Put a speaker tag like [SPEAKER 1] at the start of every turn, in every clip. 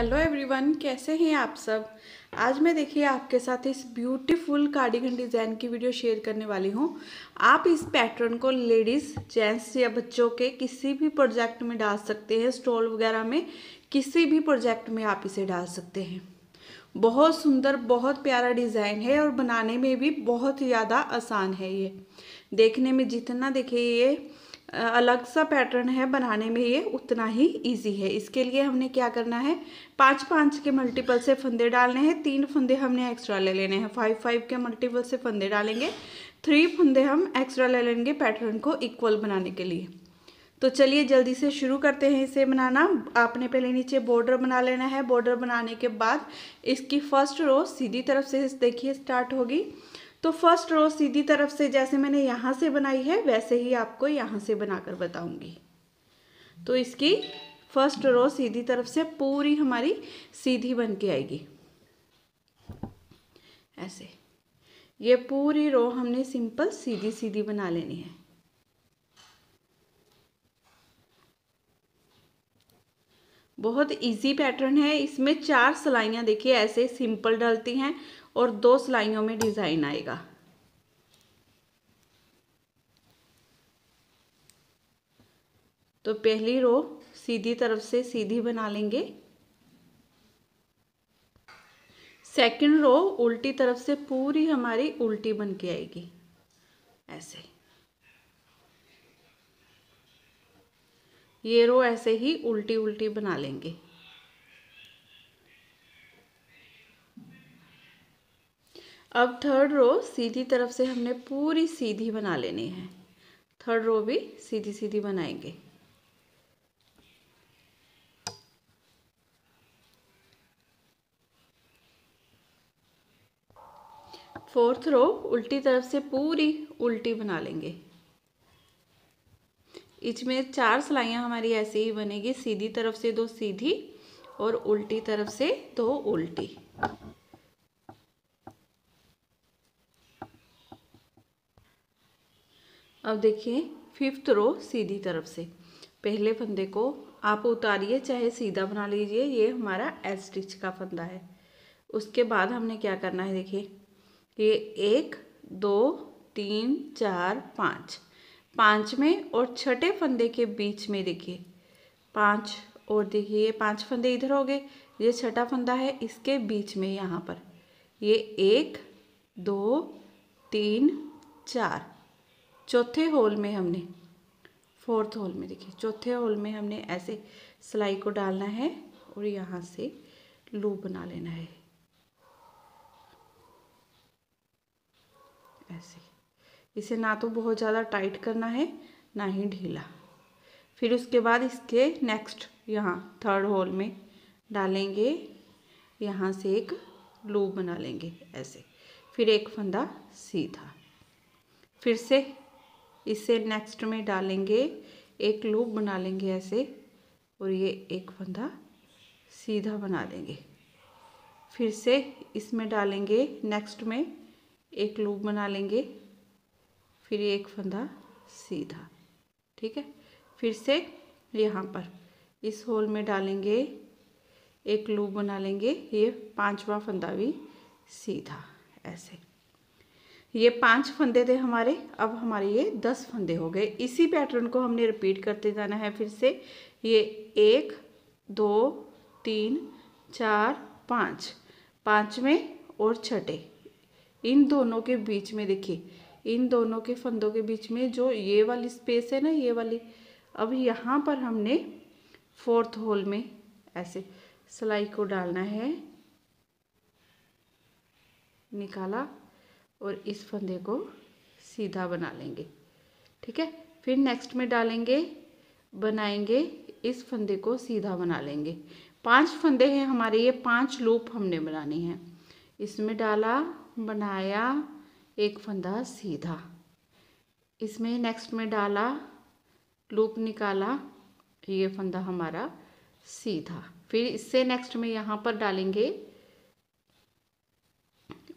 [SPEAKER 1] Hello everyone कैसे हैं आप सब? आज मैं देखिए आपके साथ इस ब्यूटीफुल कार्डिगन डिज़ाइन की वीडियो शेयर करने वाली हूँ। आप इस पैटर्न को लेडीज़ जेंट्स या बच्चों के किसी भी प्रोजेक्ट में डाल सकते हैं स्टॉल वगैरह में किसी भी प्रोजेक्ट में आप इसे डाल सकते हैं। बहुत सुंदर, बहुत प्यारा डिज़ाइन है और बनाने में भी बहुत ज़्यादा आसान है ये। देखने में जितना देखिए ये अलग सा पैटर्न है बनाने में ये, उतना ही इजी है। इसके लिए हमने क्या करना है? पाँच पाँच के मल्टीपल से फंदे डालने हैं। तीन फंदे हमने एक्स्ट्रा ले लेने हैं। फाइव फाइव के मल्टीपल से फंदे डालेंगे। थ्री फंदे हम एक्स्ट्रा ले लेंगे पैटर्न को इक्वल बनाने के लिए। तो चलिए जल्दी से शुरू करते हैं इसे बनाना। आपने पहले नीचे बॉर्डर बना लेना है। बॉर्डर बनाने के बाद इसकी फ़र्स्ट रो सीधी तरफ़ से देखिए स्टार्ट होगी। तो फ़र्स्ट रो सीधी तरफ़ से जैसे मैंने यहाँ से बनाई है, वैसे ही आपको यहाँ से बनाकर बताऊँगी। तो इसकी फ़र्स्ट रो सीधी तरफ़ से पूरी हमारी सीधी बन के आएगी। ऐसे। ये पूरी रो हमने सिंपल सीधी सीधी बना लेनी है। बहुत इजी पैटर्न है। इसमें चार सिलाइयाँ देखिए, ऐसे सिंपल डलती हैं। और दो सिलाइयों में डिज़ाइन आएगा। तो पहली रो सीधी तरफ़ से सीधी बना लेंगे। सेकंड रो उल्टी तरफ़ से पूरी हमारी उल्टी बन के आएगी। ऐसे। ये रो ऐसे ही उल्टी उल्टी बना लेंगे। अब थर्ड रो सीधी तरफ़ से हमने पूरी सीधी बना लेनी है। थर्ड रो भी सीधी सीधी बनाएँगे। फोर्थ रो उल्टी तरफ़ से पूरी उल्टी बना लेंगे। इसमें चार सिलाइयाँ हमारी ऐसे ही बनेगी, सीधी तरफ़ से दो सीधी और उल्टी तरफ़ से दो उल्टी। अब देखिए फिफ्थ रो सीधी तरफ़ से। पहले फंदे को आप उतारिए, चाहे सीधा बना लीजिए, ये हमारा एस स्टिच का फंदा है। उसके बाद हमने क्या करना है, देखिए। ये एक, दो, तीन, चार, पाँच। पाँच में और छठे फंदे के बीच में देखिए। पाँच और देखिए, ये पाँच फंदे इधर हो गए। ये छठा फंदा है इसके बीच में यहाँ पर। ये एक, दो, तीन, चार। चौथे होल में हमने, फोर्थ होल में देखिए, चौथे होल में हमने ऐसे सिलाई को डालना है और यहाँ से लूप बना लेना है। ऐसे, इसे ना तो बहुत ज़्यादा टाइट करना है, ना ही ढीला। फिर उसके बाद इसके नेक्स्ट यहाँ थर्ड होल में डालेंगे, यहाँ से एक लूप बना लेंगे, ऐसे। फिर एक फंदा सीधा। फिर से इसे नेक्स्ट में डालेंगे, एक लूप बना लेंगे ऐसे, और ये एक फंदा सीधा बना देंगे। फिर से इसमें डालेंगे नेक्स्ट में एक लूप बना लेंगे, फिर एक फंदा सीधा, ठीक है? फिर से यहाँ पर, इस होल में डालेंगे, एक लूप बना लेंगे, ये पांचवा फंदा भी सीधा, ऐसे। ये पाँच फंदे थे हमारे, अब हमारे ये दस फंदे हो गए। इसी पैटर्न को हमने रिपीट करते जाना है फिर से। ये एक, दो, तीन, चार, पाँच। पाँचवें और छठे। इन दोनों के बीच में देखिए, इन दोनों के फंदों के बीच में जो ये वाली स्पेस है ना, ये वाली, अब यहाँ पर हमने फोर्थ होल में ऐसे सिलाई को डालना है। निकाला। और इस फंदे को सीधा बना लेंगे। ठीक है? फिर नेक्स्ट में डालेंगे, बनाएँगे, इस फंदे को सीधा बना लेंगे। पाँच फंदे हैं हमारे, ये पाँच लूप हमने बनानी हैं। इसमें डाला, बनाया, एक फंदा सीधा। इसमें नेक्स्ट में डाला लूप निकाला, ये फंदा हमारा सीधा। फिर इससे नेक्स्ट में यहाँ पर डालेंगे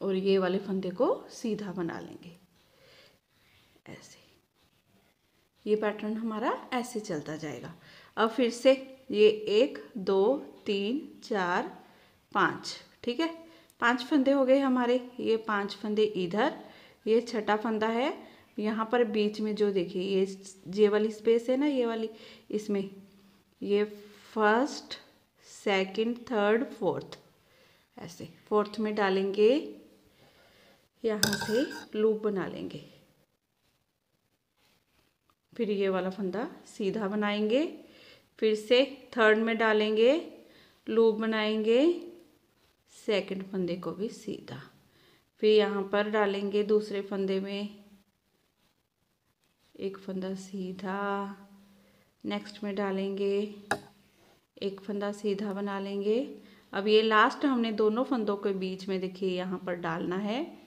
[SPEAKER 1] और ये वाले फंदे को सीधा बना लेंगे। ऐसे। ये पैटर्न हमारा ऐसे चलता जाएगा। अब फिर से ये एक, दो, तीन, चार, पाँच, ठीक है? पाँच फंदे हो गए हमारे। ये पाँच फंदे इधर, ये छठा फंदा है। यहाँ पर बीच में जो देखिए, ये ये वाली स्पेस है ना, ये वाली, इसमें। ये फ़र्स्ट सेकंड थर्ड फोर्थ ऐसे फोर्थ में डालेंगे। यहाँ से लूप बना लेंगे। फिर ये वाला फंदा सीधा बनाएँगे, फिर से थर्ड में डालेंगे, लूप बनाएँगे सेकंड फंदे को भी सीधा। फिर यहाँ पर डालेंगे दूसरे फंदे में, एक फंदा सीधा नेक्स्ट में डालेंगे, एक फंदा सीधा बना लेंगे। अब ये लास्ट हमने दोनों फंदों के बीच में देखिए, यहाँ पर डालना है।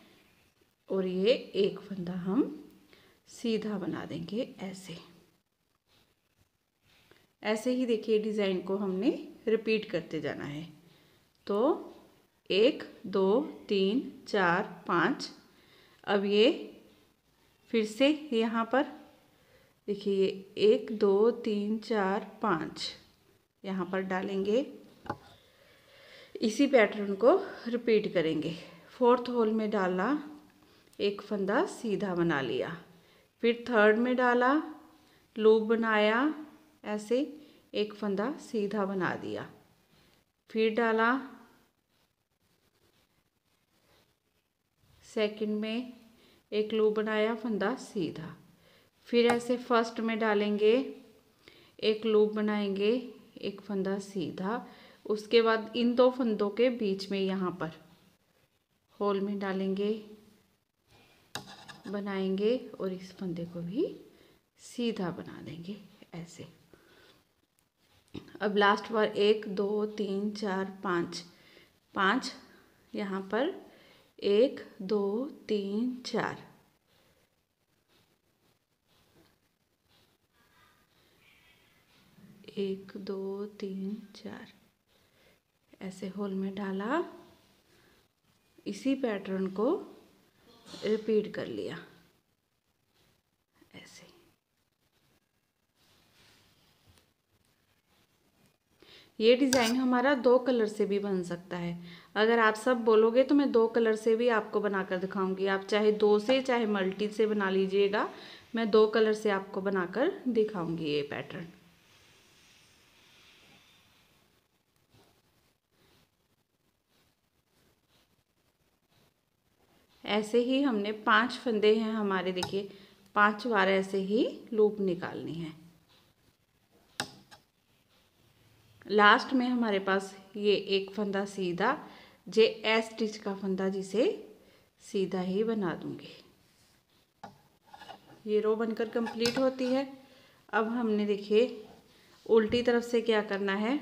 [SPEAKER 1] और ये एक फंदा हम सीधा बना देंगे ऐसे। ऐसे ही देखिए डिज़ाइन को हमने रिपीट करते जाना है। तो एक, दो, तीन, चार, पाँच। अब ये फिर से यहाँ पर देखिए ये एक, दो, तीन, चार, पाँच। यहाँ पर डालेंगे। इसी पैटर्न को रिपीट करेंगे। फोर्थ होल में डाला एक फंदा सीधा बना लिया। फिर थर्ड में डाला, लूप बनाया, ऐसे एक फंदा सीधा बना दिया। फिर डाला, सेकंड में एक लूप बनाया, फंदा सीधा। फिर ऐसे फ़र्स्ट में डालेंगे, एक लूप बनाएँगे, एक फंदा सीधा। उसके बाद इन दो फंदों के बीच में यहाँ पर होल में डालेंगे। बनाएँगे और इस फंदे को भी सीधा बना देंगे ऐसे। अब लास्ट बार एक, दो, तीन, चार, पाँच। पाँच, यहाँ पर एक, दो, तीन, चार। एक, दो, तीन, चार। ऐसे होल में डाला। इसी पैटर्न को रिपीट कर लिया। ऐसे। ये डिज़ाइन हमारा दो कलर से भी बन सकता है। अगर आप सब बोलोगे तो मैं दो कलर से भी आपको बनाकर दिखाऊँगी। आप चाहे दो से, चाहे मल्टी से बना लीजिएगा, मैं दो कलर से आपको बनाकर दिखाऊँगी ये पैटर्न। ऐसे ही हमने पाँच फंदे हैं हमारे, देखिए, पाँच बार ऐसे ही लूप निकालनी है। लास्ट में हमारे पास ये एक फंदा सीधा, जे एस स्टिच का फंदा जिसे सीधा ही बना दूँगी। ये रो बनकर कंप्लीट होती है। अब हमने, देखिए, उल्टी तरफ़ से क्या करना है?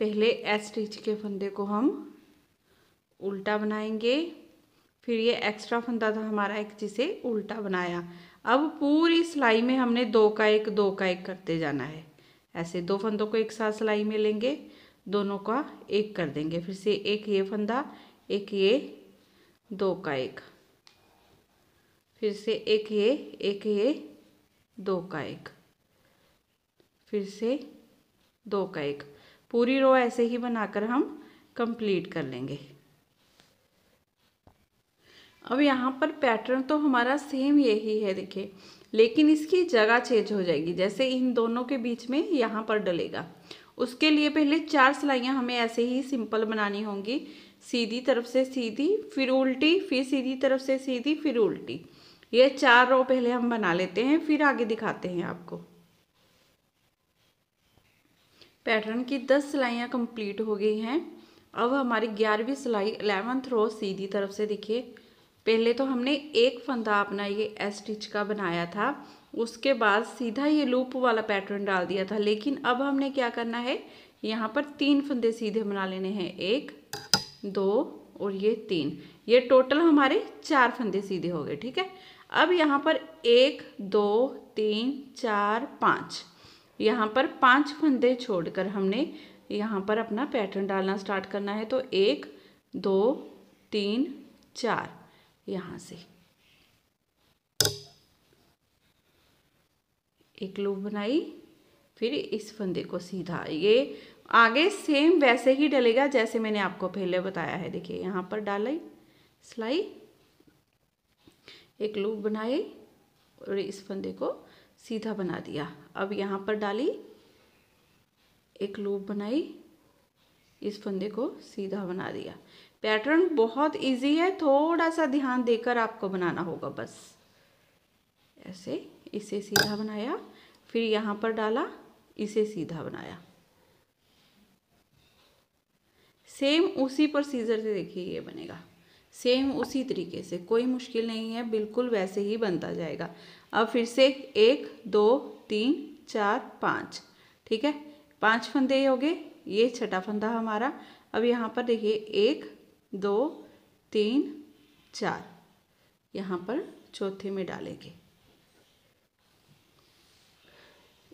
[SPEAKER 1] पहले एस स्टिच के फंदे को हम उल्टा बनाएँगे। फिर ये एक्स्ट्रा फंदा था हमारा एक जिसे उल्टा बनाया। अब पूरी सिलाई में हमने दो का एक, दो का एक करते जाना है। ऐसे दो फंदों को एक साथ सिलाई में लेंगे, दोनों का एक कर देंगे। फिर से एक ये फंदा, एक ये दो का एक। फिर से एक ये एक ये दो का एक। फिर से दो का एक। पूरी रो ऐसे ही बनाकर हम कंप्लीट कर लेंगे। अब यहाँ पर पैटर्न तो हमारा सेम यही है, देखिए। लेकिन इसकी जगह चेंज हो जाएगी, जैसे इन दोनों के बीच में यहाँ पर डलेगा। उसके लिए पहले चार सिलाइयाँ हमें ऐसे ही सिंपल बनानी होंगी। सीधी तरफ़ से सीधी, फिर उल्टी, फिर सीधी तरफ़ से सीधी, फिर उल्टी। ये चार रो पहले हम बना लेते हैं, फिर आगे दिखाते हैं आपको। पैटर्न की दस सिलाइयाँ कंप्लीट हो गई हैं। अब हमारी ग्यारहवीं सिलाई अलेवंथ रो सीधी तरफ़ से देखिए। पहले तो हमने एक फंदा अपना ये एस स्टिच का बनाया था, उसके बाद सीधा ये लूप वाला पैटर्न डाल दिया था, लेकिन अब हमने क्या करना है, यहाँ पर तीन फंदे सीधे बना लेने हैं, एक, दो और ये तीन। ये टोटल हमारे चार फंदे सीधे हो गए, ठीक है? अब यहाँ पर एक, दो, तीन, चार, पाँच। यहाँ पर पाँच फंदे छोड़कर हमने यहाँ पर अपना पैटर्न डालना स्टार्ट करना है तो एक, दो, तीन, चार। यहाँ से। एक लूप बनाई, फिर इस फंदे को सीधा। ये आगे सेम वैसे ही डलेगा जैसे मैंने आपको पहले बताया है। देखिए, यहाँ पर डालाई सिलाई। एक लूप बनाए और इस फंदे को सीधा बना दिया। अब यहाँ पर डाली, एक लूप बनाई, इस फंदे को सीधा बना दिया। पैटर्न बहुत इजी है थोड़ा सा ध्यान देकर आपको बनाना होगा बस। ऐसे, इसे सीधा बनाया, फिर यहाँ पर डाला, इसे सीधा बनाया। सेम उसी प्रोसीजर से देखिए, ये बनेगा। सेम उसी तरीके से, कोई मुश्किल नहीं है, बिल्कुल वैसे ही बनता जाएगा। अब फिर से एक, दो, तीन, चार, पाँच, ठीक है? पाँच फंदे हो गए, ये छठा फंदा हमारा। अब यहाँ पर देखिए, एक दो, तीन, चार। यहाँ पर चौथे में डालेंगे।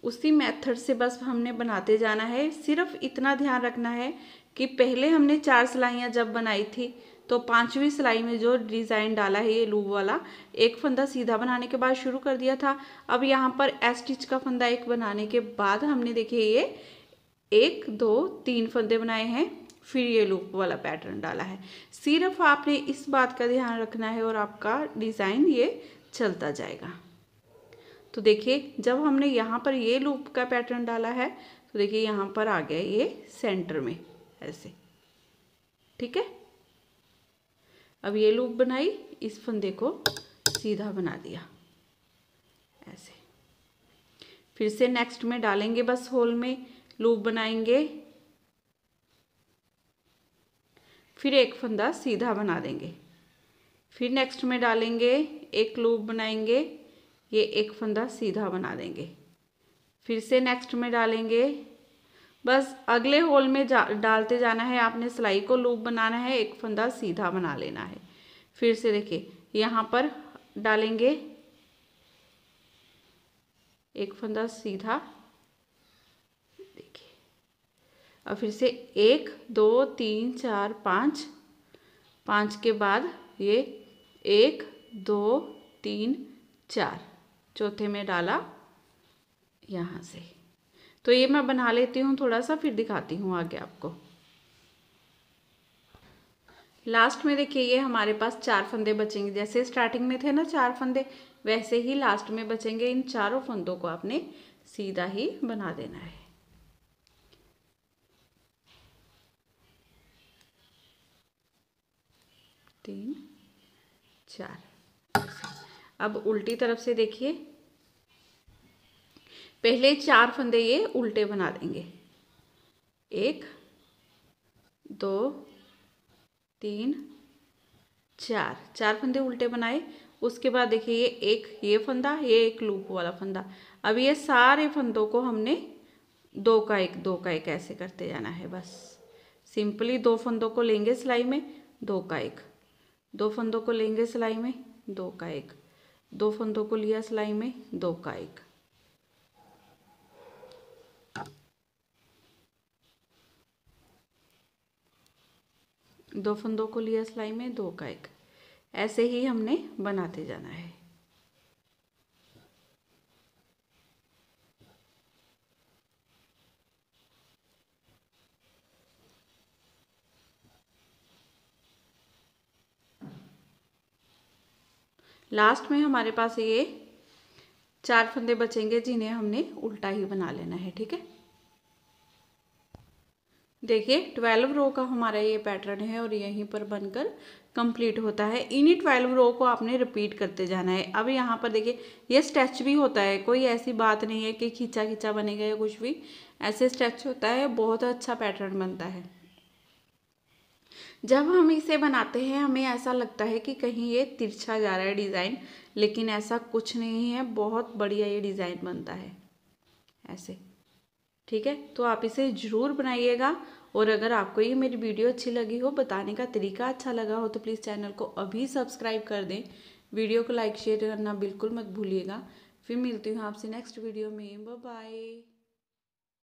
[SPEAKER 1] उसी मेथड से बस हमने बनाते जाना है। सिर्फ़ इतना ध्यान रखना है कि पहले हमने चार सिलाइयाँ जब बनाई थी तो पांचवी सिलाई में जो डिज़ाइन डाला है ये लूब वाला, एक फंदा सीधा बनाने के बाद शुरू कर दिया था। अब यहाँ पर एस्टिच का फंदा एक बनाने के बाद हमने देखिए ये एक, दो, तीन फंदे बनाए हैं। फिर ये लूप वाला पैटर्न डाला है। सिर्फ़ आपने इस बात का ध्यान रखना है और आपका डिज़ाइन ये चलता जाएगा। तो देखिए, जब हमने यहाँ पर ये लूप का पैटर्न डाला है तो देखिए यहाँ पर आ गया ये सेंटर में, ऐसे। ठीक है? अब ये लूप बनाई, इस फंदे को सीधा बना दिया, ऐसे। फिर से नेक्स्ट में डालेंगे बस होल में लूप बनाएँगे। फिर एक फंदा सीधा बना देंगे। फिर नेक्स्ट में डालेंगे, एक लूप बनाएँगे, ये एक फंदा सीधा बना देंगे। फिर से नेक्स्ट में डालेंगे। बस अगले होल में जा, डालते जाना है, आपने सिलाई को लूप बनाना है, एक फंदा सीधा बना लेना है। फिर से देखिए, यहाँ पर डालेंगे, एक फंदा सीधा देखिए अब फिर से एक, दो, तीन, चार, पाँच। पाँच के बाद ये एक, दो, तीन, चार। चौथे में डाला यहाँ से। तो ये मैं बना लेती हूँ थोड़ा सा, फिर दिखाती हूँ आगे आपको। लास्ट में देखिए, ये हमारे पास चार फंदे बचेंगे। जैसे स्टार्टिंग में थे ना चार फंदे, वैसे ही लास्ट में बचेंगे। इन चारों फंदों को आपने सीधा ही बना देना है। तीन, चार। अब उल्टी तरफ़ से देखिए। पहले चार फंदे ये उल्टे बना देंगे। एक, दो, तीन, चार। चार फंदे उल्टे बनाए। उसके बाद देखिए ये एक ये फंदा, ये एक लूप वाला फंदा। अब ये सारे फंदों को हमने दो का एक, दो का एक ऐसे करते जाना है बस। सिंपली दो फंदों को लेंगे सिलाई में, दो का एक। दो फंदों को लेंगे सिलाई में, दो का एक। दो फंदों को लिया सिलाई में, दो का एक। दो फंदों को लिया सिलाई में, दो का एक। ऐसे ही हमने बनाते जाना है। लास्ट में हमारे पास ये चार फंदे बचेंगे जिन्हें हमने उल्टा ही बना लेना है, ठीक है? देखिए ट्वेल्व रो का हमारा ये पैटर्न है और यहीं पर बनकर कंप्लीट होता है। इन्हीं ट्वेल्व रो को आपने रिपीट करते जाना है। अब यहाँ पर देखिए, ये स्ट्रेच भी होता है। कोई ऐसी बात नहीं है कि खींचा खींचा बनेगा या कुछ भी। ऐसे स्ट्रेच होता है, बहुत अच्छा पैटर्न बनता है। जब हम इसे बनाते हैं, हमें ऐसा लगता है कि कहीं ये तिरछा जा रहा है डिज़ाइन, लेकिन ऐसा कुछ नहीं है, बहुत बढ़िया ये डिज़ाइन बनता है। ऐसे। ठीक है? तो आप इसे ज़रूर बनाइएगा, और अगर आपको ये मेरी वीडियो अच्छी लगी हो, बताने का तरीका अच्छा लगा हो तो प्लीज़ चैनल को अभी सब्सक्राइब कर दें। वीडियो को लाइक, शेयर करना बिल्कुल मत भूलिएगा। फिर मिलती हूँ आपसे नेक्स्ट वीडियो में। बाय